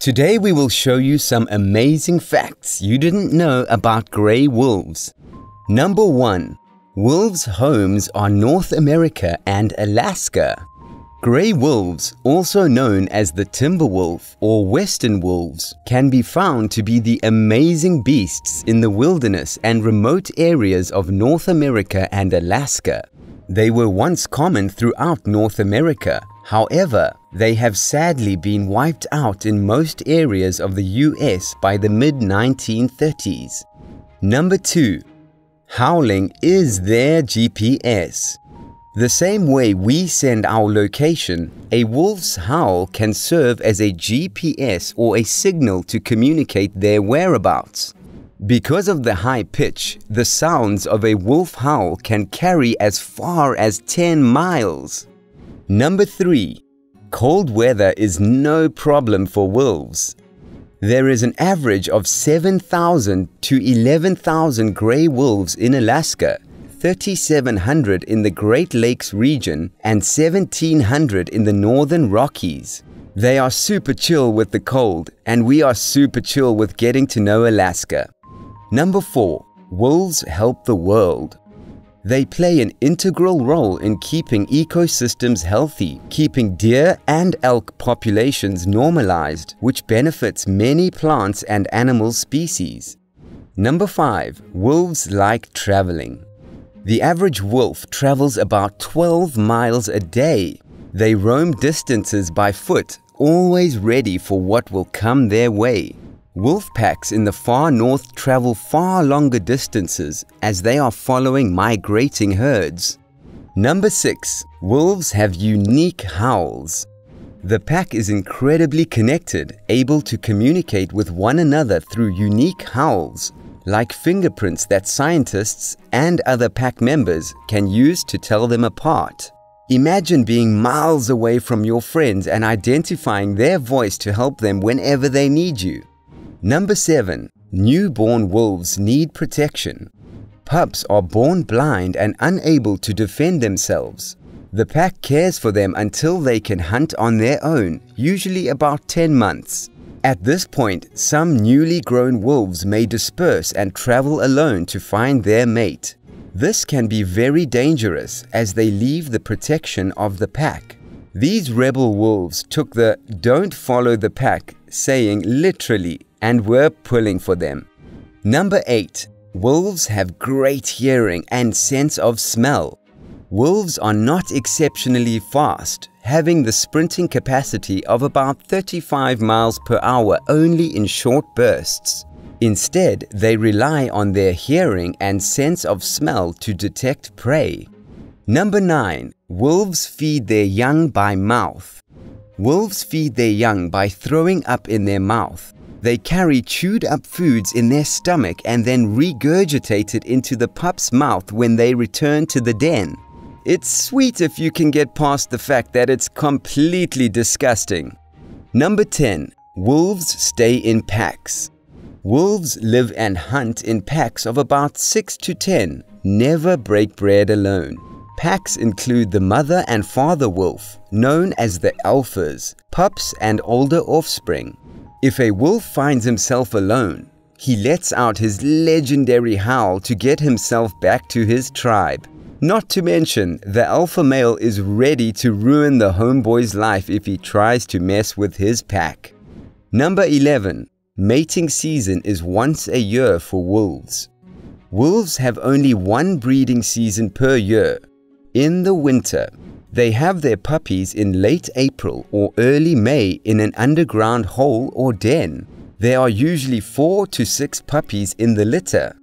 Today we will show you some amazing facts you didn't know about grey wolves. Number 1. Wolves' homes are North America and Alaska. Grey wolves, also known as the timber wolf or western wolves, can be found to be the amazing beasts in the wilderness and remote areas of North America and Alaska. They were once common throughout North America. However, they have sadly been wiped out in most areas of the US by the mid-1930s. Number 2. Howling is their GPS. The same way we send our location, a wolf's howl can serve as a GPS or a signal to communicate their whereabouts. Because of the high pitch, the sounds of a wolf howl can carry as far as 10 miles. Number 3. Cold weather is no problem for wolves. There is an average of 7,000 to 11,000 grey wolves in Alaska 3,700 in the Great Lakes region and 1,700 in the Northern Rockies. They are super chill with the cold, and we are super chill with getting to know Alaska. Number 4. Wolves help the world. They play an integral role in keeping ecosystems healthy, keeping deer and elk populations normalized, which benefits many plants and animal species. Number 5. Wolves like traveling. The average wolf travels about 12 miles a day. They roam distances by foot, always ready for what will come their way. Wolf packs in the far north travel far longer distances as they are following migrating herds. Number 6. Wolves have unique howls. The pack is incredibly connected, able to communicate with one another through unique howls like fingerprints that scientists and other pack members can use to tell them apart. Imagine being miles away from your friends and identifying their voice to help them whenever they need you. Number 7. Newborn wolves need protection. Pups are born blind and unable to defend themselves. The pack cares for them until they can hunt on their own, usually about 10 months. At this point, some newly grown wolves may disperse and travel alone to find their mate. This can be very dangerous as they leave the protection of the pack. These rebel wolves took the don't follow the pack saying literally and were pulling for them. Number 8. Wolves have great hearing and sense of smell. Wolves are not exceptionally fast, having the sprinting capacity of about 35 miles per hour only in short bursts. Instead, they rely on their hearing and sense of smell to detect prey. Number 9. Wolves feed their young by mouth. Wolves feed their young by throwing up in their mouth. They carry chewed up foods in their stomach and then regurgitate it into the pup's mouth when they return to the den. It's sweet if you can get past the fact that it's completely disgusting. Number 10. Wolves stay in packs. Wolves live and hunt in packs of about 6 to 10, never break bread alone. Packs include the mother and father wolf, known as the alphas, pups and older offspring. If a wolf finds himself alone, he lets out his legendary howl to get himself back to his tribe. Not to mention, the alpha male is ready to ruin the homeboy's life if he tries to mess with his pack. Number 11. Mating season is once a year for wolves. Wolves have only one breeding season per year. In the winter, they have their puppies in late April or early May in an underground hole or den. There are usually four to six puppies in the litter.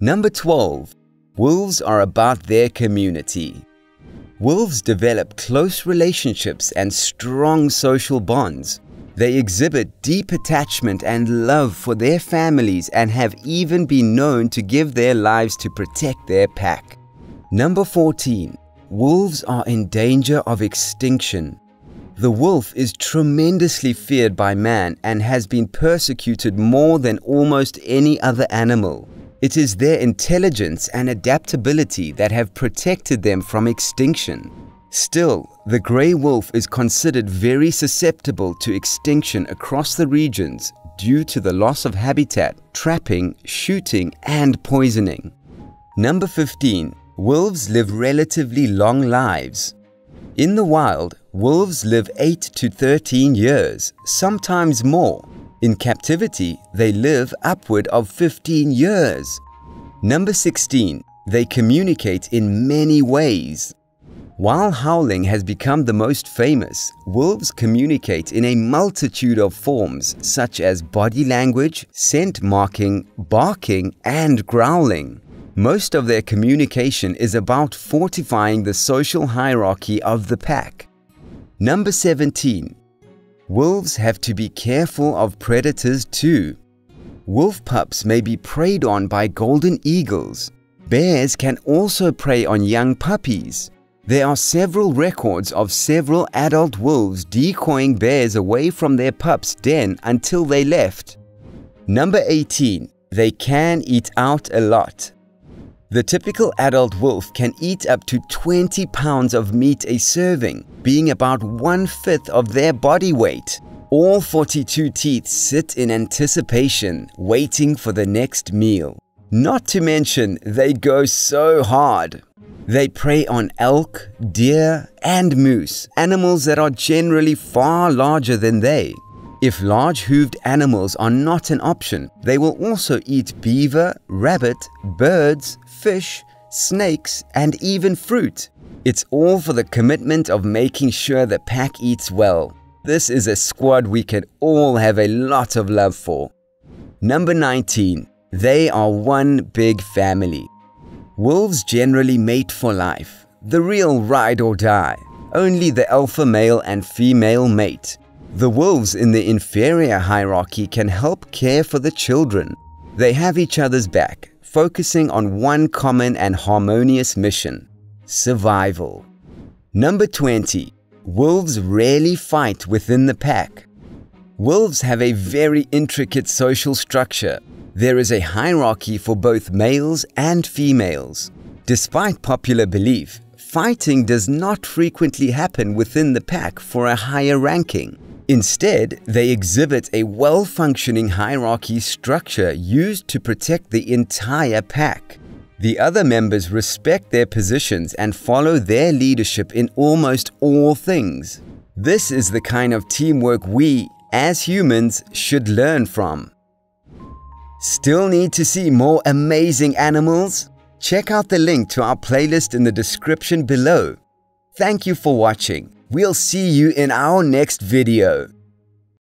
Number 12. Wolves are about their community. Wolves develop close relationships and strong social bonds. They exhibit deep attachment and love for their families and have even been known to give their lives to protect their pack. Number 14. Wolves are in danger of extinction. The wolf is tremendously feared by man and has been persecuted more than almost any other animal. It is their intelligence and adaptability that have protected them from extinction. Still, the grey wolf is considered very susceptible to extinction across the regions due to the loss of habitat, trapping, shooting, and poisoning. Number 15. Wolves live relatively long lives. In the wild, wolves live 8 to 13 years, sometimes more. In captivity, they live upward of 15 years. Number 16. They communicate in many ways. While howling has become the most famous, wolves communicate in a multitude of forms such as body language, scent marking, barking, and growling. Most of their communication is about fortifying the social hierarchy of the pack. Number 17. Wolves have to be careful of predators too. Wolf pups may be preyed on by golden eagles. Bears can also prey on young puppies. There are several records of several adult wolves decoying bears away from their pups' den until they left. Number 18. They can eat out a lot. The typical adult wolf can eat up to 20 pounds of meat a serving, being about one-fifth of their body weight. All 42 teeth sit in anticipation, waiting for the next meal. Not to mention, they go so hard. They prey on elk, deer, and moose, animals that are generally far larger than they. If large hooved animals are not an option, they will also eat beaver, rabbit, birds, fish, snakes, and even fruit. It's all for the commitment of making sure the pack eats well. This is a squad we can all have a lot of love for. Number 19. They are one big family. Wolves generally mate for life, the real ride or die. Only the alpha male and female mate. The wolves in the inferior hierarchy can help care for the children. They have each other's back, focusing on one common and harmonious mission survival. Number 20. Wolves rarely fight within the pack. Wolves have a very intricate social structure there is a hierarchy for both males and females. Despite popular belief, fighting does not frequently happen within the pack for a higher ranking. Instead, they exhibit a well-functioning hierarchy structure used to protect the entire pack. The other members respect their positions and follow their leadership in almost all things. This is the kind of teamwork we, as humans, should learn from. Still need to see more amazing animals? Check out the link to our playlist in the description below. Thank you for watching. We'll see you in our next video.